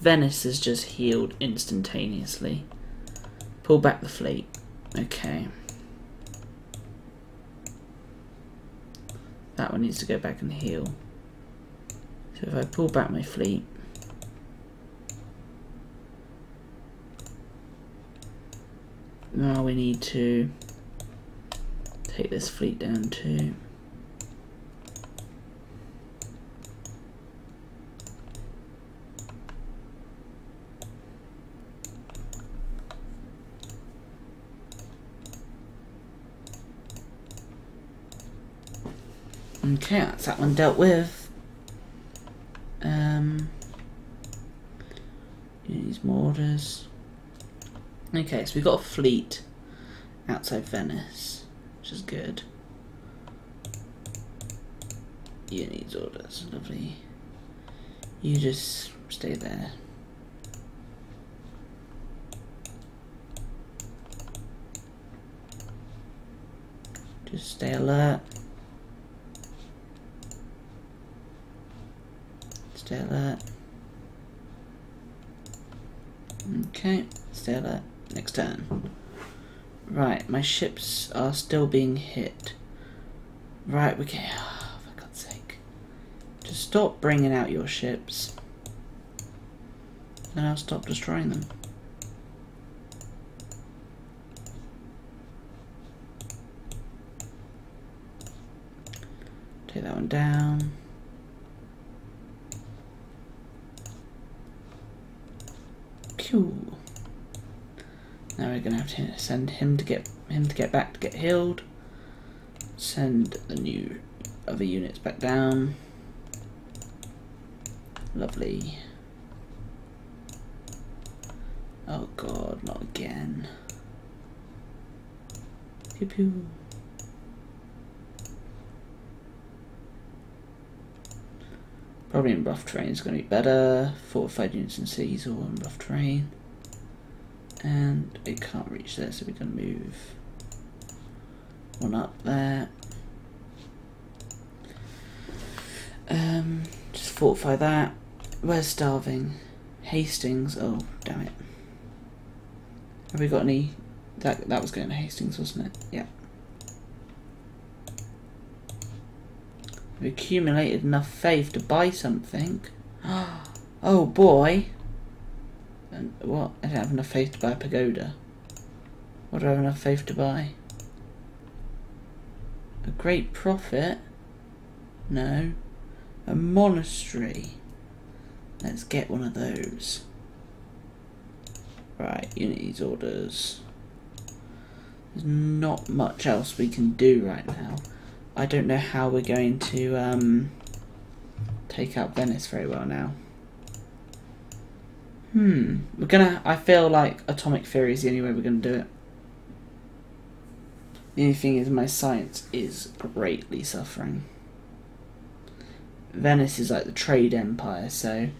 Venice has just healed instantaneously. Pull back the fleet. Okay. That one needs to go back and heal. So if I pull back my fleet, now we need to take this fleet down too. Okay, that's that one dealt with. Um, these mortars. Okay, so we've got a fleet outside Venice, which is good. You needs orders, lovely. You just stay there. Just stay alert. Stay alert. Okay, stay alert. Next turn. Right, my ships are still being hit. Right, we can. Oh, for God's sake. Just stop bringing out your ships. Then I'll stop destroying them. Take that one down. Now we're gonna have to send him to get him to get back to get healed. Send the new other units back down. Lovely. Oh god, not again. Pew pew. Probably in rough terrain is going to be better. Fortified units in cities or in rough terrain. And it can't reach there, so we're going to move one up there. Um, just fortify that. Where's starving? Hastings. Oh, damn it. Have we got any? That that was going to Hastings, wasn't it? Yeah. We've accumulated enough faith to buy something. Oh boy. And what? I don't have enough faith to buy a pagoda. What do I have enough faith to buy? A great prophet? No. A monastery. Let's get one of those. Right, unities orders. There's not much else we can do right now. I don't know how we're going to um, take out Venice very well now. Hmm. We're gonna. I feel like Atomic Fury is the only way we're gonna do it. The only thing is, my science is greatly suffering. Venice is like the trade empire, so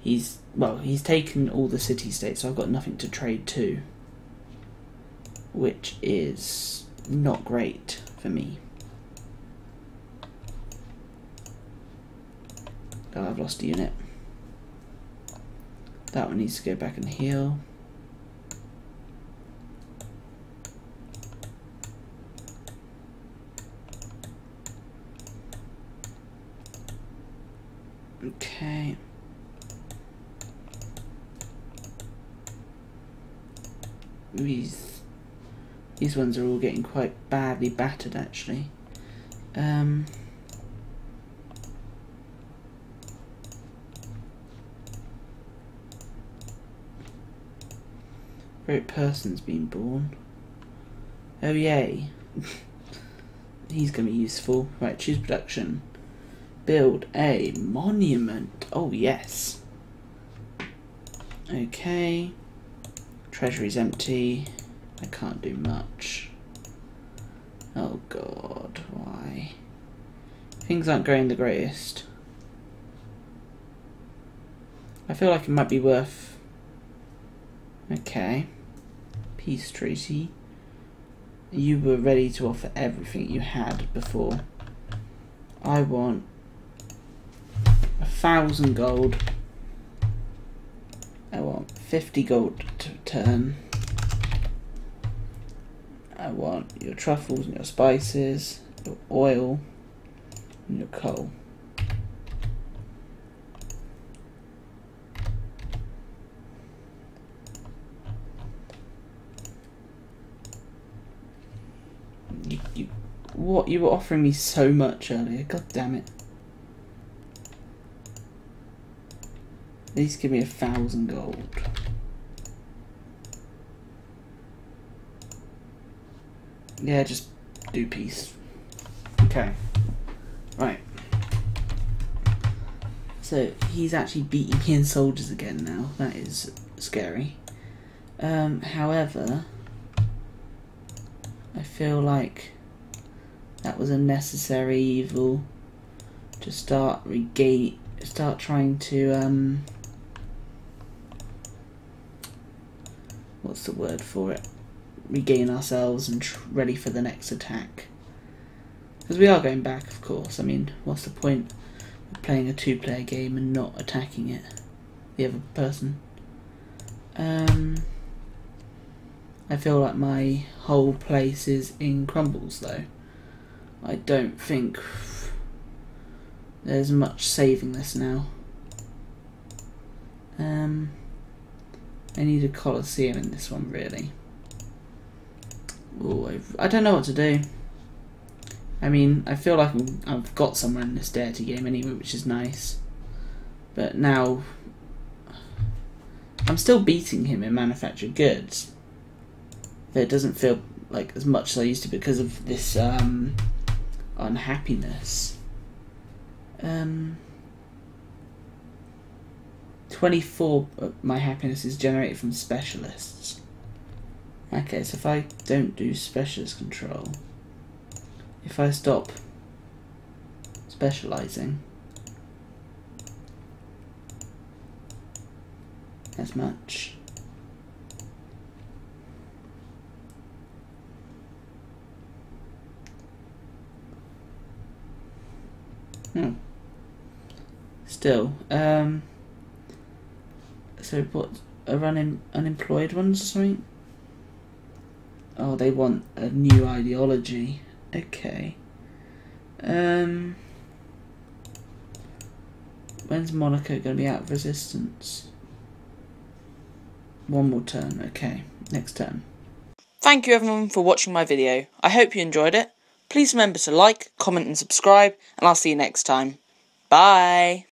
he's well, he's taken all the city states, so I've got nothing to trade to, which is not great for me. I've lost a unit. That one needs to go back and heal. Okay. These these ones are all getting quite badly battered actually. Um Great person's been born. Oh yay. He's gonna be useful. Right, choose production. Build a monument. Oh yes. Okay. Treasury's empty. I can't do much. Oh god, why? Things aren't going the greatest. I feel like it might be worth... Okay. Peace, Tracy. You were ready to offer everything you had before. I want a thousand gold I want 50 gold to turn. I want your truffles and your spices, your oil, and your coal. You, you, what? You were offering me so much earlier. God damn it. At least give me a thousand gold. Yeah, just do peace. Okay. Right. So he's actually beating in soldiers again now. That is scary. Um, however, I feel like that was a necessary evil to start regain, start trying to um, what's the word for it? Regain ourselves and ready for the next attack. Because we are going back, of course. I mean, what's the point of playing a two-player game and not attacking it, the other person? Um. I feel like my whole place is in crumbles though. I don't think there's much saving this now. Um, I need a Colosseum in this one really. Ooh, I don't know what to do. I mean, I feel like I've got somewhere in this dirty game anyway, which is nice. But now, I'm still beating him in manufactured goods it doesn't feel like as much as I used to because of this um, unhappiness. Um, 24 my happiness is generated from specialists. Okay, so if I don't do specialist control, if I stop specializing as much, Hmm. Still, um, so what? Are un- unemployed ones or something? Oh, they want a new ideology. Okay. Um. When's Monaco going to be out of resistance? One more turn. Okay. Next turn. Thank you everyone for watching my video. I hope you enjoyed it. Please remember to like, comment and subscribe, and I'll see you next time. Bye!